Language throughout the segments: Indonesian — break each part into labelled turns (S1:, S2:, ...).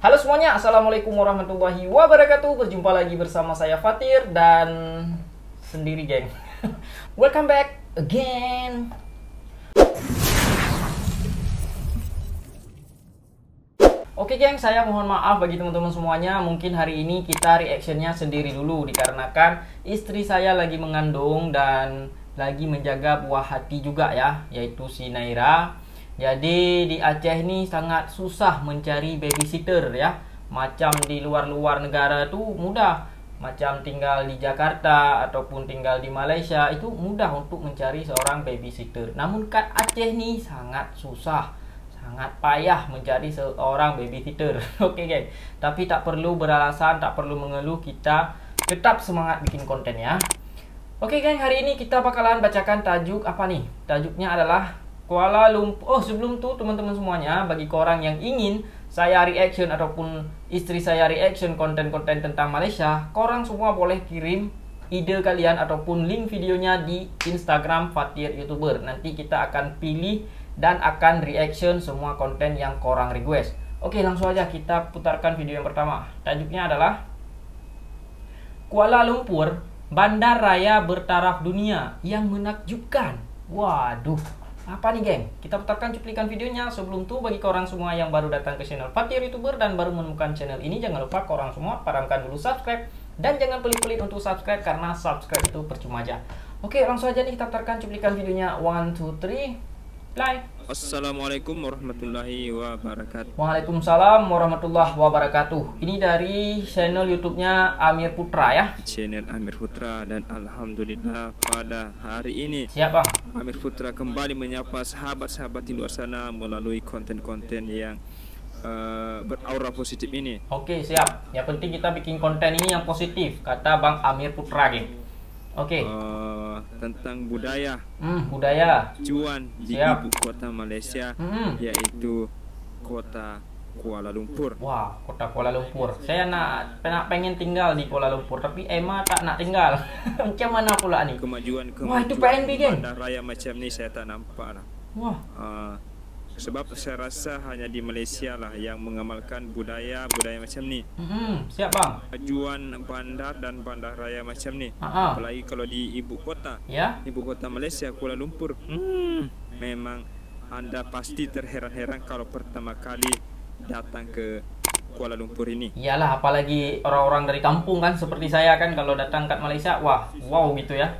S1: Halo semuanya, Assalamualaikum warahmatullahi wabarakatuh. Berjumpa lagi bersama saya Fatir dan sendiri geng. Welcome back again. Oke geng, saya mohon maaf bagi teman-teman semuanya. Mungkin hari ini kita reactionnya sendiri dulu Dikarenakan istri saya lagi mengandung dan lagi menjaga buah hati juga ya Yaitu si Naira jadi di Aceh ini sangat susah mencari babysitter ya. Macam di luar-luar negara tuh mudah. Macam tinggal di Jakarta ataupun tinggal di Malaysia itu mudah untuk mencari seorang babysitter. Namun kat Aceh ini sangat susah. Sangat payah mencari seorang babysitter. Oke okay, guys. Tapi tak perlu beralasan, tak perlu mengeluh. Kita tetap semangat bikin konten ya. Oke okay, guys, hari ini kita bakalan bacakan tajuk apa nih? Tajuknya adalah Kuala Lumpur. Oh, sebelum tuh teman-teman semuanya, bagi korang yang ingin saya reaction ataupun istri saya reaction konten-konten tentang Malaysia, korang semua boleh kirim ide kalian ataupun link videonya di Instagram Fatir YouTuber. Nanti kita akan pilih dan akan reaction semua konten yang korang request. Oke, langsung aja kita putarkan video yang pertama. Tajuknya adalah Kuala Lumpur, bandar raya bertaraf dunia yang menakjubkan. Waduh, apa nih geng? Kita putarkan cuplikan videonya sebelum tuh bagi korang semua yang baru datang ke channel Fatir Youtuber dan baru menemukan channel ini jangan lupa korang semua paramkan dulu subscribe dan jangan pelit-pelit untuk subscribe karena subscribe itu percuma aja. Oke langsung aja nih kita putarkan cuplikan videonya 1, 2, 3 Play.
S2: Assalamualaikum warahmatullahi wabarakatuh.
S1: Waalaikumsalam warahmatullahi wabarakatuh. Ini dari channel YouTube-nya Amir Putra ya.
S2: Channel Amir Putra dan alhamdulillah pada hari ini
S1: siapa?
S2: Amir Putra kembali menyapa sahabat-sahabat di luar sana melalui konten-konten yang uh, beraura positif ini.
S1: Oke, siap. Yang penting kita bikin konten ini yang positif, kata Bang Amir Putra, geng. Oke. Okay.
S2: Uh, eh, tentang budaya.
S1: Hmm, budaya.
S2: Cuan di Siap. ibu kota Malaysia hmm. yaitu kota Kuala Lumpur.
S1: Wah, kota Kuala Lumpur. Saya nak nak pengen tinggal di Kuala Lumpur, tapi Emma tak nak tinggal. macam mana pula nih?
S2: Kemajuan kemajuan.
S1: Wah, itu PNB geng.
S2: Bandar raya macam ni saya tak nampak lah.
S1: Wah. Uh,
S2: sebab saya rasa hanya di Malaysia lah yang mengamalkan budaya budaya macam ni.
S1: Hmm, siap bang.
S2: Tujuan bandar dan bandar raya macam ni. Aha. Apalagi kalau di ibu kota.
S1: Ya.
S2: Ibu kota Malaysia Kuala Lumpur. Hmm, memang anda pasti terheran-heran kalau pertama kali datang ke Kuala Lumpur ini.
S1: Iyalah, apalagi orang-orang dari kampung kan seperti saya kan kalau datang ke Malaysia, wah, wow gitu ya.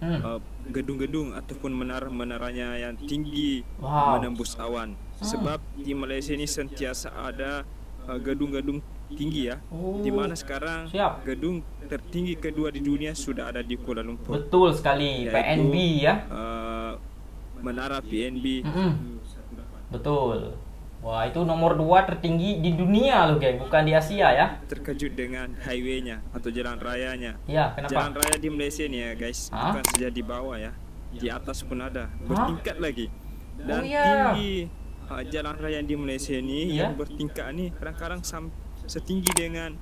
S2: Hmm. Uh, gedung-gedung ataupun menara-menaranya yang tinggi wow. menembus awan. Hmm. Sebab di Malaysia ini sentiasa ada uh, gedung-gedung tinggi ya. Oh. Di mana sekarang Siap. gedung tertinggi kedua di dunia sudah ada di Kuala Lumpur.
S1: Betul sekali, Yaitu, PNB ya.
S2: Uh, menara PNB. Mm -hmm.
S1: Betul. Wah itu nomor dua tertinggi di dunia loh geng, bukan di Asia ya.
S2: Terkejut dengan highwaynya atau jalan rayanya.
S1: Iya, kenapa?
S2: Jalan raya di Malaysia nih ya guys, Hah? bukan saja di bawah ya, di atas pun ada, bertingkat Hah? lagi. Dan oh, iya. tinggi uh, jalan raya di Malaysia ini iya? yang bertingkat nih kadang-kadang setinggi dengan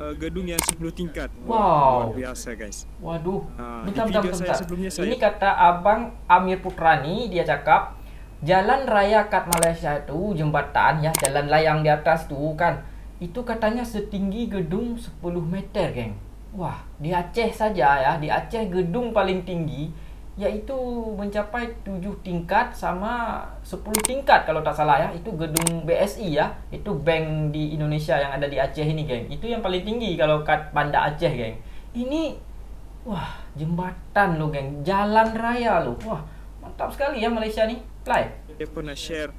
S2: uh, gedung yang 10 tingkat.
S1: Wow.
S2: Luar biasa guys.
S1: Waduh. Uh, bentar, bentar, bentar. Saya sebelumnya saya... Ini kata Abang Amir Putrani, dia cakap Jalan raya kat Malaysia itu jembatan ya, jalan layang di atas tu kan. Itu katanya setinggi gedung 10 meter, geng. Wah, di Aceh saja ya, di Aceh gedung paling tinggi yaitu mencapai 7 tingkat sama 10 tingkat kalau tak salah ya. Itu gedung BSI ya. Itu bank di Indonesia yang ada di Aceh ini, geng. Itu yang paling tinggi kalau kat Banda Aceh, geng. Ini wah, jembatan lo, geng. Jalan raya lo. Wah, mantap sekali ya Malaysia nih. Play.
S2: Dia pernah share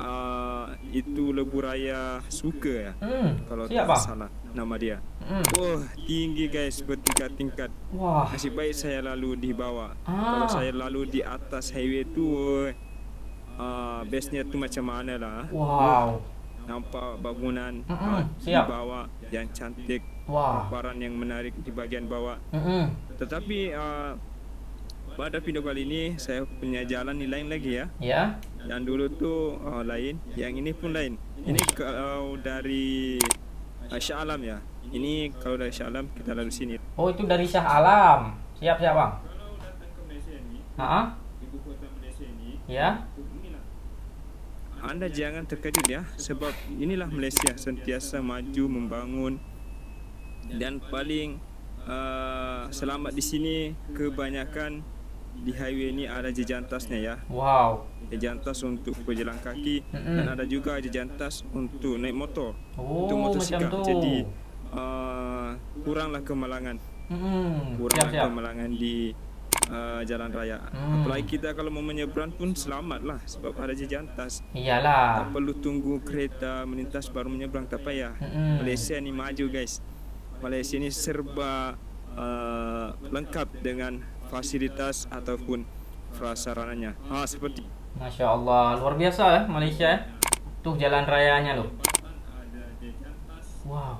S2: uh, itu lebu raya suka ya.
S1: Hmm,
S2: kalau tak salah nama dia. Hmm. Oh, tinggi guys bertingkat-tingkat.
S1: Wah.
S2: Nasib baik saya lalu di bawah. Ah. Kalau saya lalu di atas highway tu uh, base-nya tu macam mana lah.
S1: Wow.
S2: nampak bangunan mm -mm. Uh, di bawah yang cantik.
S1: Wow.
S2: Paparan yang menarik di bahagian bawah.
S1: Mm -mm.
S2: Tetapi uh, pada video kali ini saya punya jalan ni lain lagi ya.
S1: Ya.
S2: Yang dulu tu uh, lain, yang ini pun lain. Ini kalau dari uh, Shah Alam ya. Ini kalau dari Shah Alam kita lalu sini.
S1: Oh itu dari Shah Alam. Siap siap bang.
S2: Kalau datang ke Malaysia ni.
S1: Ha? Ibu kota Malaysia ni. Ya.
S2: anda jangan terkejut ya sebab inilah Malaysia sentiasa maju membangun dan paling uh, selamat di sini kebanyakan di highway ini ada jejantasnya ya.
S1: Wow.
S2: Jejantas untuk pejalan kaki mm-hmm. dan ada juga jejantas untuk naik motor.
S1: Oh, untuk motosikal.
S2: Jadi uh, kuranglah kemalangan. Mm-hmm. Kuranglah siap, siap. kemalangan di uh, jalan raya. Mm. Apalagi kita kalau mau menyeberang pun selamatlah sebab ada jejantas.
S1: Iyalah.
S2: Tak perlu tunggu kereta melintas baru menyeberang tak payah. Mm-hmm. Malaysia ni maju guys. Malaysia ni serba uh, lengkap dengan fasilitas ataupun prasarananya. Ha seperti
S1: Masya Allah luar biasa ya Malaysia ya. Tuh jalan rayanya loh. Wow.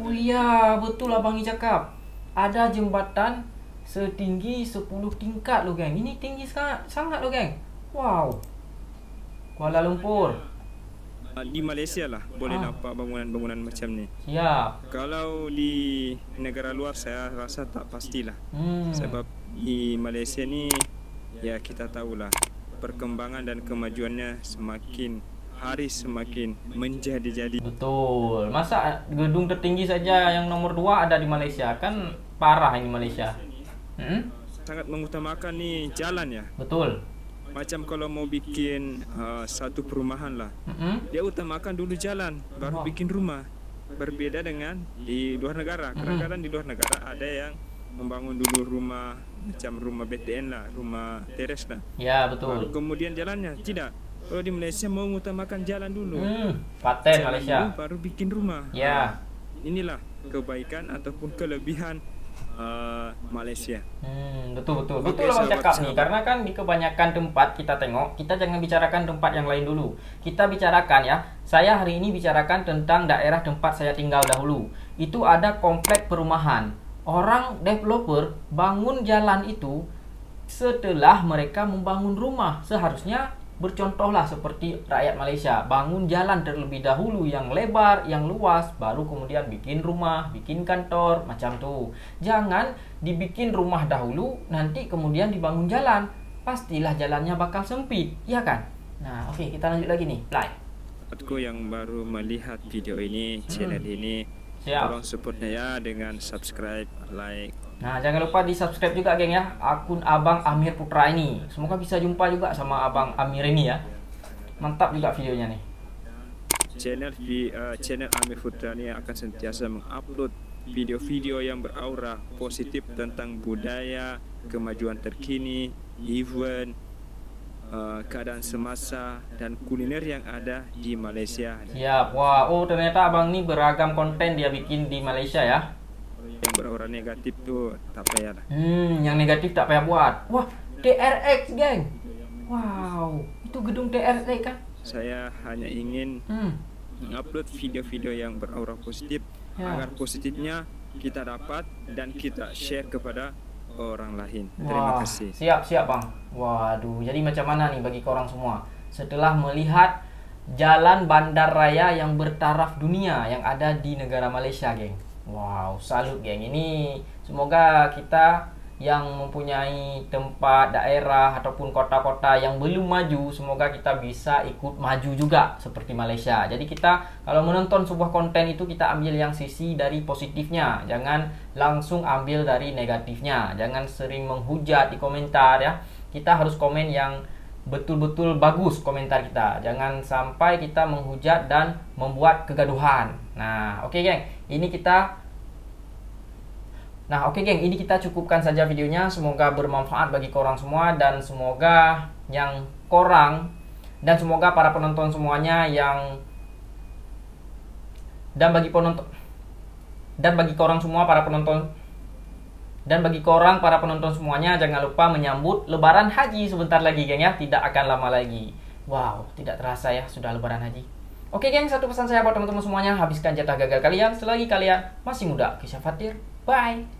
S1: Oh iya betul abang ni cakap. Ada jembatan setinggi 10 tingkat loh geng. Ini tinggi sangat sangat loh geng. Wow. Kuala Lumpur.
S2: Ah, di Malaysia lah boleh ah. nampak bangunan-bangunan macam ni.
S1: Siap.
S2: Kalau di negara luar saya rasa tak pastilah. Hmm. Sebab di Malaysia ni ya kita tahulah perkembangan dan kemajuannya semakin hari semakin menjadi-jadi.
S1: Betul. Masa gedung tertinggi saja yang nomor dua ada di Malaysia kan parah ini Malaysia.
S2: Hmm? Sangat mengutamakan nih jalan ya.
S1: Betul.
S2: Macam kalau mau bikin uh, satu perumahan lah, mm-hmm. dia utamakan dulu jalan, baru oh. bikin rumah. Berbeda dengan di luar negara. Kadang-kadang mm-hmm. di luar negara ada yang membangun dulu rumah macam rumah BTN lah, rumah teres lah.
S1: Ya betul. Baru
S2: kemudian jalannya tidak. Kalau di Malaysia mau mengutamakan jalan dulu.
S1: Hmm, paten jalan Malaysia.
S2: Dulu, baru bikin rumah.
S1: Ya.
S2: Nah, inilah kebaikan ataupun kelebihan uh, Malaysia.
S1: Hmm, betul betul. Betul lah cakap nih karena kan di kebanyakan tempat kita tengok, kita jangan bicarakan tempat yang lain dulu. Kita bicarakan ya. Saya hari ini bicarakan tentang daerah tempat saya tinggal dahulu. Itu ada komplek perumahan orang developer bangun jalan itu setelah mereka membangun rumah. Seharusnya bercontohlah seperti rakyat Malaysia, bangun jalan terlebih dahulu yang lebar, yang luas, baru kemudian bikin rumah, bikin kantor, macam tuh. Jangan dibikin rumah dahulu, nanti kemudian dibangun jalan. Pastilah jalannya bakal sempit, ya kan? Nah, oke, okay, kita lanjut lagi nih, play.
S2: Aku yang baru melihat video ini, channel hmm. ini, Siap. Tolong supportnya ya dengan subscribe, like.
S1: Nah, jangan lupa di subscribe juga geng ya akun Abang Amir Putra ini. Semoga bisa jumpa juga sama Abang Amir ini ya. Mantap juga videonya nih.
S2: Channel uh, channel Amir Putra ini akan sentiasa mengupload video-video yang beraura positif tentang budaya, kemajuan terkini, event, uh, keadaan semasa dan kuliner yang ada di Malaysia.
S1: Siap. Wah, oh ternyata abang ini beragam konten dia bikin di Malaysia ya.
S2: Yang beraura negatif tuh tak payah lah.
S1: Hmm, yang negatif tak payah buat. Wah, TRX geng. Wow, itu gedung TRX kan?
S2: Saya hanya ingin hmm. upload video-video yang beraura positif ya. agar positifnya kita dapat dan kita share kepada orang lain. Terima Wah, kasih.
S1: Siap, siap, Bang. Waduh, jadi macam mana nih bagi korang semua? Setelah melihat jalan bandar raya yang bertaraf dunia yang ada di negara Malaysia, geng. Wow, salut, geng. Ini semoga kita yang mempunyai tempat daerah ataupun kota-kota yang belum maju semoga kita bisa ikut maju juga seperti Malaysia. Jadi kita kalau menonton sebuah konten itu kita ambil yang sisi dari positifnya. Jangan langsung ambil dari negatifnya. Jangan sering menghujat di komentar ya. Kita harus komen yang betul-betul bagus komentar kita. Jangan sampai kita menghujat dan membuat kegaduhan. Nah oke okay, geng. Ini kita Nah oke okay, geng, ini kita cukupkan saja videonya. Semoga bermanfaat bagi korang semua dan semoga yang korang dan semoga para penonton semuanya yang dan bagi penonton dan bagi korang semua para penonton dan bagi korang para penonton semuanya jangan lupa menyambut lebaran haji sebentar lagi geng ya, tidak akan lama lagi. Wow, tidak terasa ya sudah lebaran haji. Oke geng, satu pesan saya buat teman-teman semuanya, habiskan jatah gagal kalian selagi kalian masih muda. Kisah Fatir, bye.